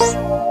Bye.